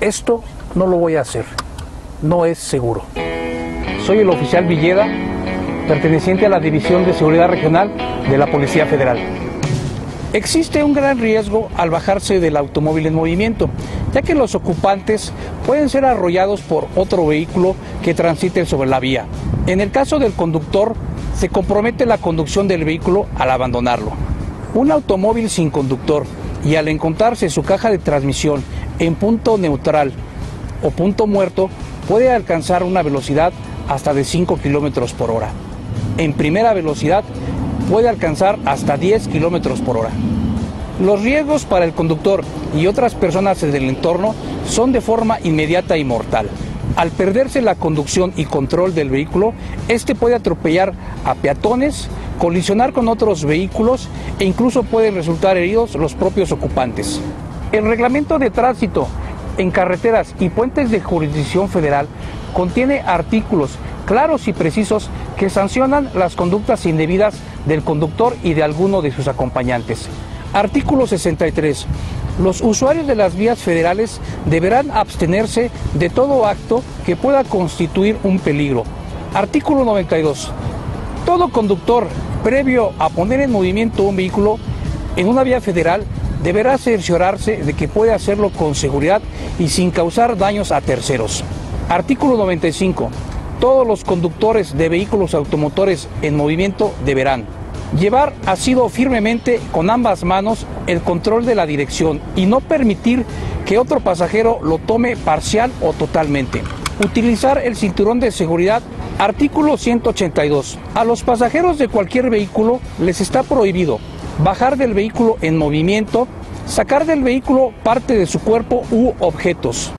Esto no lo voy a hacer. No es seguro. Soy el oficial Villeda, perteneciente a la División de Seguridad Regional de la Policía Federal. Existe un gran riesgo al bajarse del automóvil en movimiento, ya que los ocupantes pueden ser arrollados por otro vehículo que transite sobre la vía. En el caso del conductor, se compromete la conducción del vehículo al abandonarlo. Un automóvil sin conductor y al encontrarse su caja de transmisión en punto neutral o punto muerto, puede alcanzar una velocidad hasta de 5 kilómetros por hora. En primera velocidad puede alcanzar hasta 10 kilómetros por hora. Los riesgos para el conductor y otras personas del entorno son de forma inmediata y mortal. Al perderse la conducción y control del vehículo, este puede atropellar a peatones, colisionar con otros vehículos e incluso pueden resultar heridos los propios ocupantes. El reglamento de tránsito en carreteras y puentes de jurisdicción federal contiene artículos claros y precisos que sancionan las conductas indebidas del conductor y de alguno de sus acompañantes. Artículo 63. Los usuarios de las vías federales deberán abstenerse de todo acto que pueda constituir un peligro. Artículo 92. Todo conductor, previo a poner en movimiento un vehículo en una vía federal, deberá cerciorarse de que puede hacerlo con seguridad y sin causar daños a terceros. Artículo 95. Todos los conductores de vehículos automotores en movimiento deberán llevar asido firmemente con ambas manos el control de la dirección y no permitir que otro pasajero lo tome parcial o totalmente. Utilizar el cinturón de seguridad. Artículo 182. A los pasajeros de cualquier vehículo les está prohibido bajar del vehículo en movimiento, sacar del vehículo parte de su cuerpo u objetos.